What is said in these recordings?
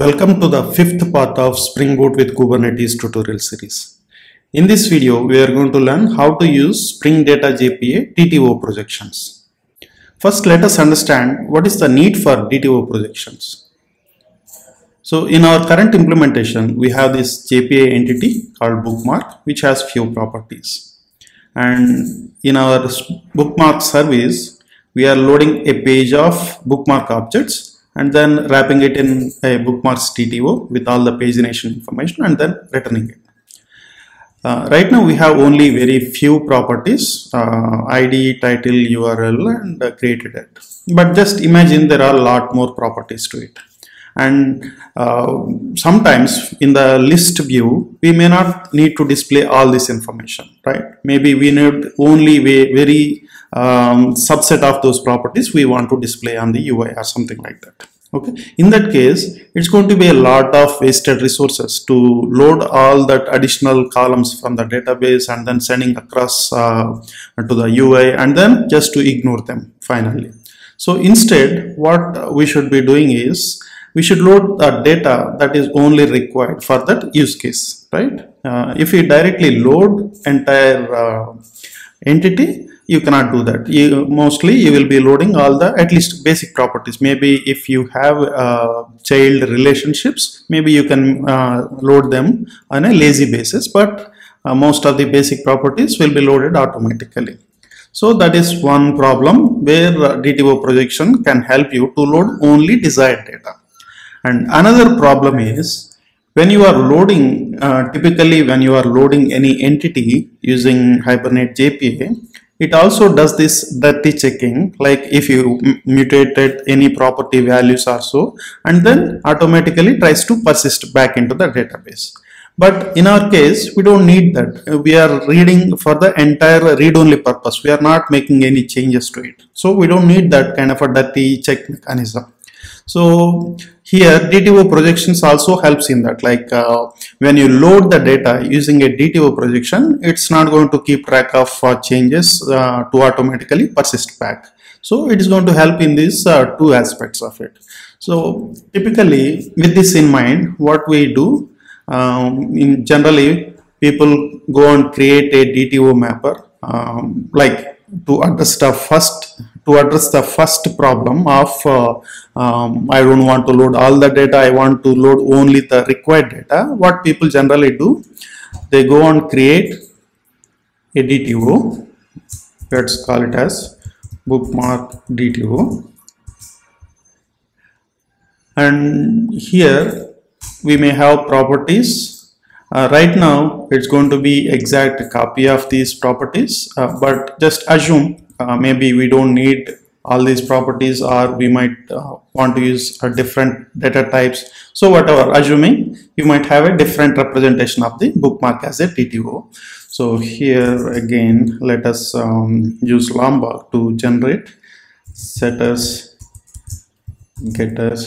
Welcome to the fifth part of Spring Boot with Kubernetes tutorial series. In this video, we are going to learn how to use Spring Data JPA DTO projections. First, let us understand what is the need for DTO projections. So in our current implementation, we have this JPA entity called bookmark, which has few properties. And in our bookmark service, we are loading a page of bookmark objects and then wrapping it in a bookmarks DTO with all the pagination information and then returning it. Uh, right now we have only very few properties uh, id title url and uh, created at. But just imagine there are a lot more properties to it. And uh, sometimes in the list view we may not need to display all this information right? Maybe we need only very um, subset of those properties we want to display on the ui or something like that. Okay? In that case it's going to be a lot of wasted resources to load all that additional columns from the database and then sending across uh, to the ui and then just to ignore them finally. So instead what we should be doing is we should load the data that is only required for that use case right? Uh, if we directly load entire uh, entity you cannot do that. You mostly you will be loading all the at least basic properties. Maybe if you have uh, child relationships maybe you can uh, load them on a lazy basis but uh, most of the basic properties will be loaded automatically. So that is one problem where DTO projection can help you to load only desired data. And another problem is when you are loading uh, typically when you are loading any entity using hibernate jpa it also does this dirty checking like if you mutated any property values or so and then automatically tries to persist back into the database. But in our case we don't need that. We are reading for the entire read-only purpose. We are not making any changes to it. So we don't need that kind of a dirty check mechanism. So here DTO projections also helps in that. Like uh, when you load the data using a DTO projection it's not going to keep track of uh, changes uh, to automatically persist back. So it is going to help in these uh, two aspects of it. So typically with this in mind what we do um, in generally people go and create a DTO mapper um, like to address the first to address the first problem of uh, um, I don't want to load all the data. I want to load only the required data. What people generally do they go and create a DTO let's call it as bookmark DTO and here we may have properties. Uh, right now it's going to be exact copy of these properties uh, but just assume uh, maybe we don't need all these properties or we might uh, want to use a different data types. So whatever assuming you might have a different representation of the bookmark as a DTO so here again let us um, use Lombok to generate setters getters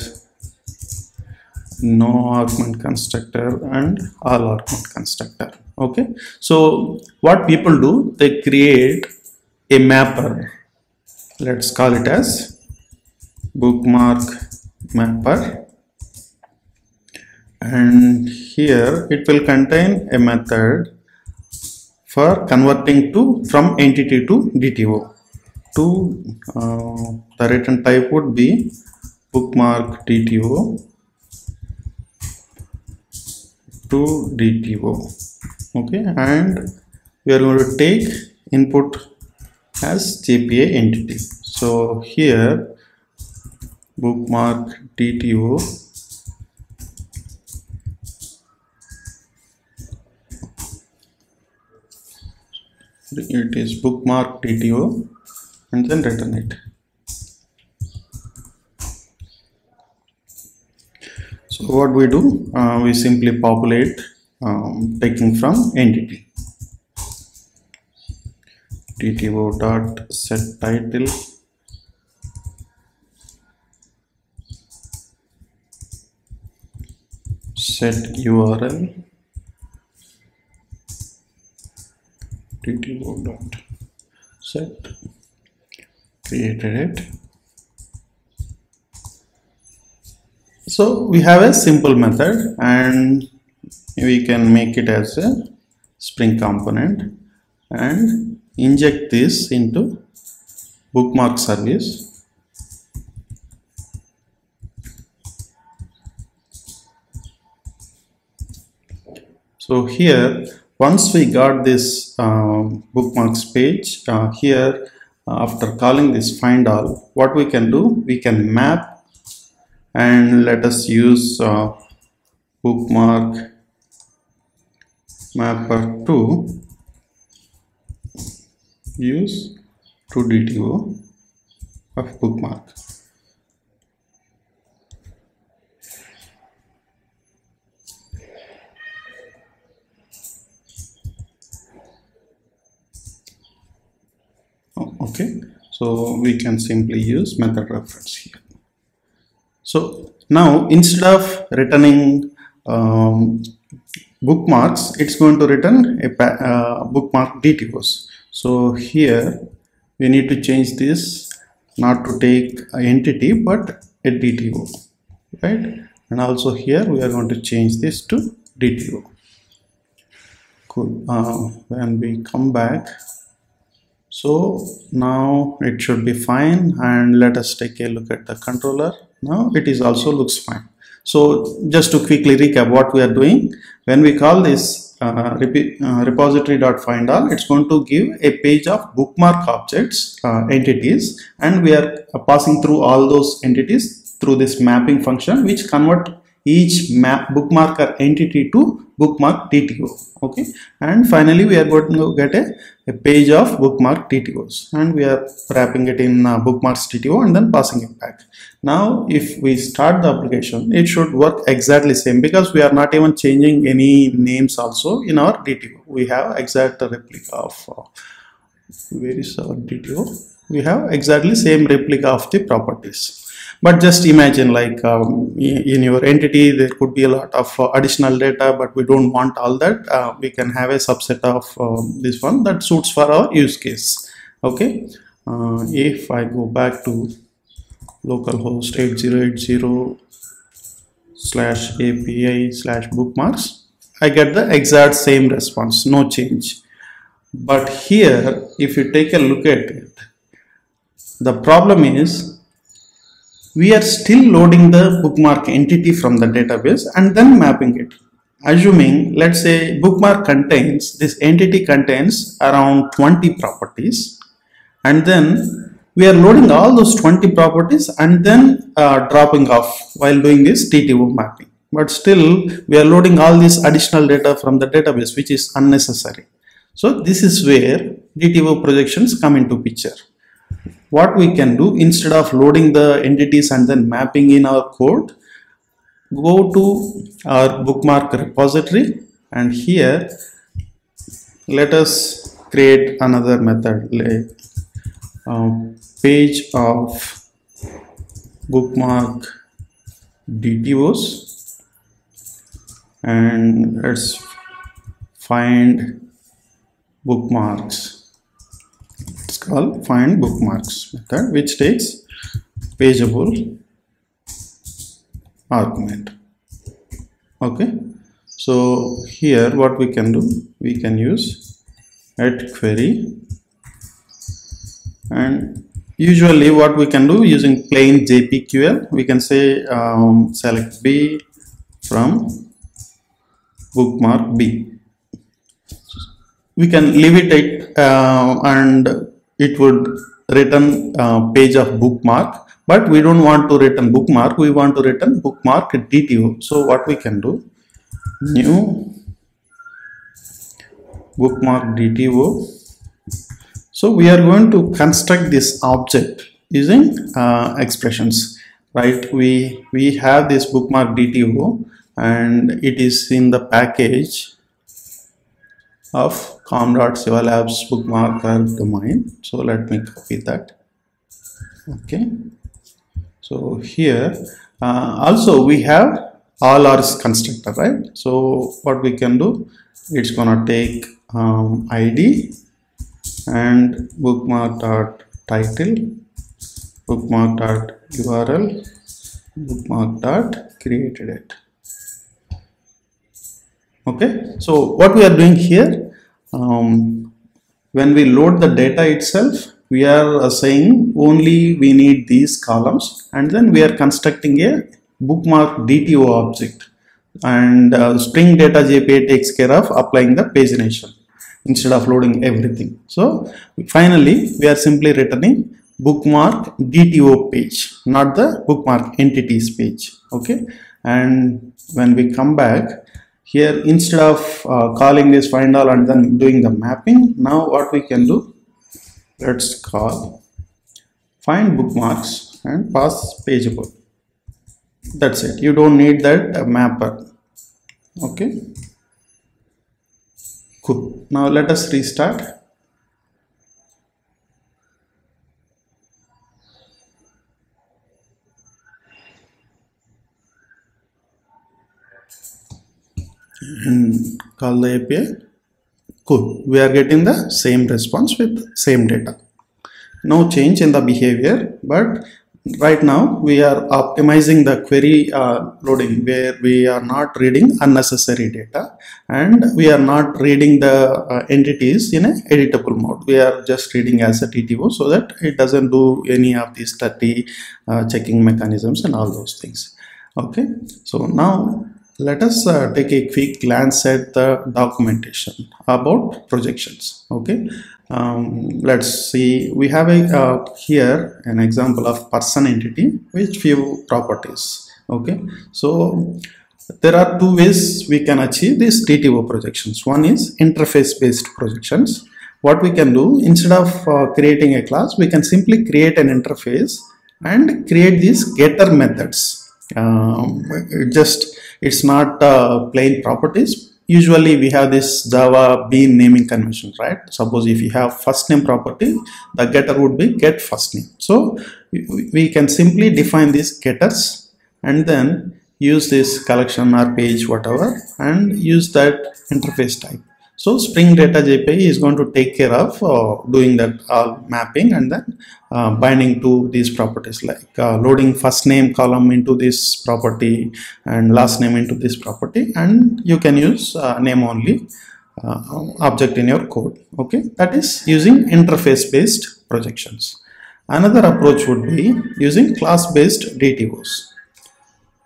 no argument constructor and all argument constructor. Okay? So what people do they create a mapper let's call it as bookmark mapper. And here it will contain a method for converting to from entity to DTO to uh, the return type would be bookmark DTO to DTO okay and we are going to take input as JPA entity. So here bookmark DTO it is bookmark DTO and then return it. So what we do? Uh, we simply populate um, taking from entity dto dot set title. Set url dto dot set. Created at. So we have a simple method and we can make it as a spring component and inject this into bookmark service. So here once we got this um, bookmarks page uh, here uh, after calling this find all what we can do? We can map and let us use uh, bookmark mapper to use to DTO of bookmark. Oh, okay, so we can simply use method reference here. So now instead of returning um, bookmarks, it's going to return a uh, bookmark DTOs. So here we need to change this not to take entity but a DTO, right? And also here we are going to change this to DTO. Cool. Uh, when we come back, so now it should be fine and let us take a look at the controller now it is also looks fine so just to quickly recap what we are doing when we call this uh, uh, repository.find all it's going to give a page of bookmark objects uh, entities and we are passing through all those entities through this mapping function which convert each map bookmarker entity to bookmark DTO okay? And finally we are going to get a, a page of bookmark DTOs and we are wrapping it in uh, bookmarks DTO and then passing it back. Now if we start the application it should work exactly same because we are not even changing any names also in our DTO we have exact replica of uh, where is our DTO we have exactly same replica of the properties but just imagine like um, in your entity there could be a lot of uh, additional data but we don't want all that. Uh, we can have a subset of um, this one that suits for our use case. Okay? Uh, if I go back to localhost 8080 slash API slash bookmarks I get the exact same response no change. But here if you take a look at it the problem is we are still loading the bookmark entity from the database and then mapping it. Assuming let's say bookmark contains this entity contains around 20 properties and then we are loading all those 20 properties and then uh, dropping off while doing this DTO mapping but still we are loading all this additional data from the database which is unnecessary. So this is where DTO projections come into picture what we can do instead of loading the entities and then mapping in our code go to our bookmark repository and here let us create another method like uh, page of bookmark DTOs and let's find bookmarks called find bookmarks method which takes pageable argument. Okay? So here what we can do we can use at query. And usually what we can do using plain jpql we can say um, select b from bookmark b. We can leave it at, uh, and it would return uh, page of bookmark but we don't want to return bookmark. We want to return bookmark DTO so what we can do? New bookmark DTO so we are going to construct this object using uh, expressions right? We we have this bookmark DTO and it is in the package of com.sivalabs bookmarker domain. So let me copy that. Okay. So here uh, also we have all ours constructor right? So what we can do it's gonna take um, id and bookmark dot title bookmark dot url bookmark dot created at. Okay. So what we are doing here um, when we load the data itself we are saying only we need these columns and then we are constructing a bookmark DTO object and uh, Spring Data JPA takes care of applying the pagination instead of loading everything. So finally we are simply returning bookmark DTO page not the bookmark entities page okay and when we come back here instead of uh, calling this find all and then doing the mapping now what we can do let's call find bookmarks and pass pageable that's it. You don't need that uh, mapper. Okay. Cool. Now let us restart and call the API cool. We are getting the same response with same data. No change in the behavior but right now we are optimizing the query uh, loading where we are not reading unnecessary data and we are not reading the uh, entities in a editable mode. We are just reading as a DTO so that it doesn't do any of these dirty uh, checking mechanisms and all those things. Okay. So now let us uh, take a quick glance at the documentation about projections okay? Um, let's see. We have a uh, here an example of person entity with few properties okay? So there are two ways we can achieve these DTO projections. One is interface based projections. What we can do instead of uh, creating a class we can simply create an interface and create these getter methods. Um, just it's not uh, plain properties. Usually we have this java bean naming convention right? Suppose if you have first name property the getter would be get first name. So we can simply define these getters and then use this collection or page whatever and use that interface type so Spring Data JPA is going to take care of uh, doing that uh, mapping and then uh, binding to these properties like uh, loading first name column into this property and last name into this property and you can use uh, name only uh, object in your code. Okay, that is using interface based projections. Another approach would be using class based DTOs.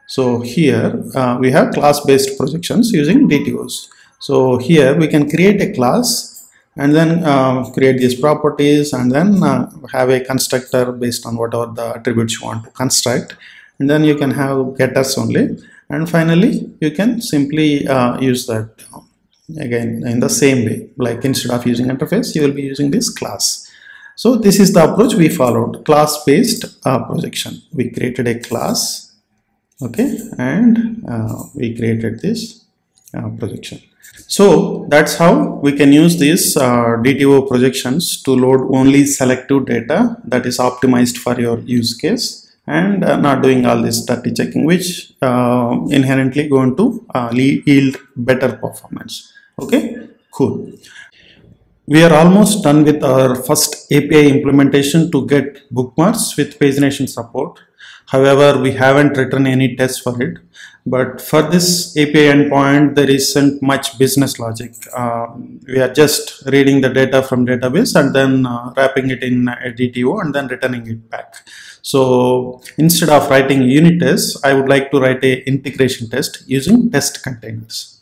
So here we have class based projections using DTOs. So here we can create a class and then uh, create these properties and then uh, have a constructor based on whatever the attributes you want to construct. And then you can have getters only. And finally you can simply uh, use that again in the same way. Like instead of using interface you will be using this class. So this is the approach we followed. Class based uh, projection. We created a class okay? And uh, we created this uh, projection so that's how we can use these uh, DTO projections to load only selective data that is optimized for your use case and uh, not doing all this dirty checking which uh, inherently going to uh, yield better performance. Okay, cool. We are almost done with our first API implementation to get bookmarks with pagination support. However, we haven't written any tests for it. But for this API endpoint, there isn't much business logic. Uh, we are just reading the data from database and then uh, wrapping it in a DTO and then returning it back. So instead of writing unit tests, I would like to write a integration test using test containers.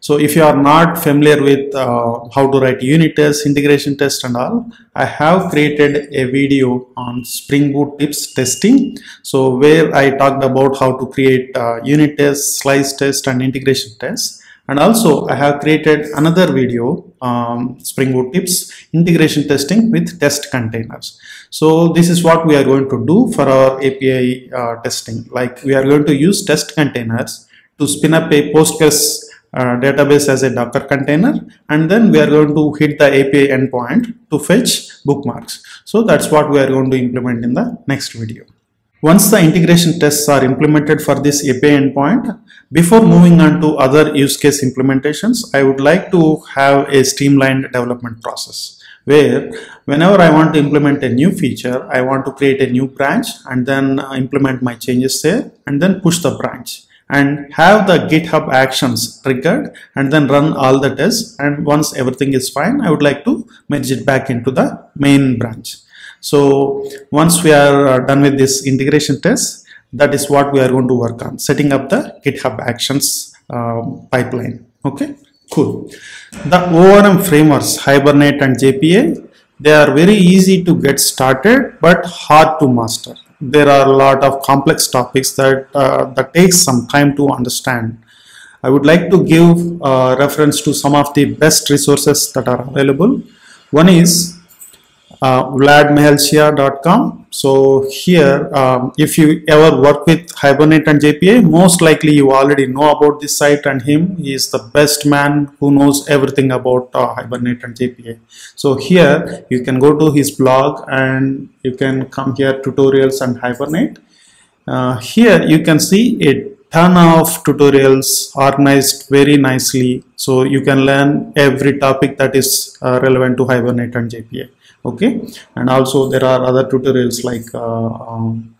So if you are not familiar with uh, how to write unit tests, integration test and all, I have created a video on Spring Boot tips testing. So where I talked about how to create uh, unit tests, slice test and integration tests. And also I have created another video, um, Spring Boot tips, integration testing with test containers. So this is what we are going to do for our API uh, testing. Like we are going to use test containers to spin up a Postgres uh, database as a Docker container and then we are going to hit the API endpoint to fetch bookmarks. So that's what we are going to implement in the next video. Once the integration tests are implemented for this API endpoint, before moving on to other use case implementations, I would like to have a streamlined development process. where whenever I want to implement a new feature, I want to create a new branch and then implement my changes there and then push the branch and have the GitHub actions triggered and then run all the tests and once everything is fine, I would like to merge it back into the main branch. So once we are uh, done with this integration test, that is what we are going to work on, setting up the GitHub actions um, pipeline. Okay, cool. The ORM frameworks, Hibernate and JPA, they are very easy to get started but hard to master there are a lot of complex topics that uh, that takes some time to understand. I would like to give uh, reference to some of the best resources that are available. One is uh, vladmihalcea.com so here um, if you ever work with hibernate and jpa most likely you already know about this site and him. He is the best man who knows everything about uh, hibernate and jpa so here you can go to his blog and you can come here tutorials and hibernate. Uh, here you can see a ton of tutorials organized very nicely. So you can learn every topic that is uh, relevant to hibernate and jpa okay? And also there are other tutorials like uh, um,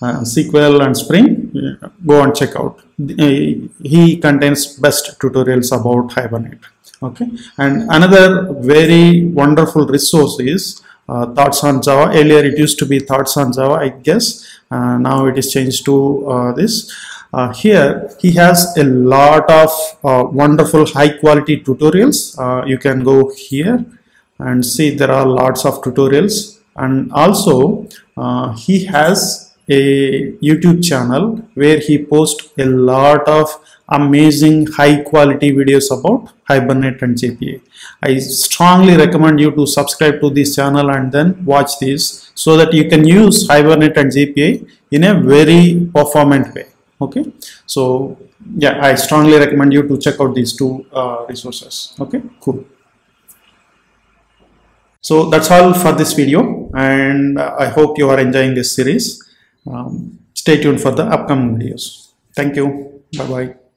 uh, SQL and Spring. Go and check out. He contains best tutorials about Hibernate. Okay? And another very wonderful resource is uh, thoughts on Java. Earlier it used to be thoughts on Java I guess. Uh, now it is changed to uh, this. Here he has a lot of wonderful high quality tutorials. You can go here and see there are lots of tutorials and also uh, he has a YouTube channel where he posts a lot of amazing high quality videos about Hibernate and JPA. I strongly recommend you to subscribe to this channel and then watch this so that you can use Hibernate and JPA in a very performant way. Okay, so yeah, I strongly recommend you to check out these two uh, resources. Okay, cool. So that's all for this video and I hope you are enjoying this series. Um, stay tuned for the upcoming videos. Thank you. Bye bye.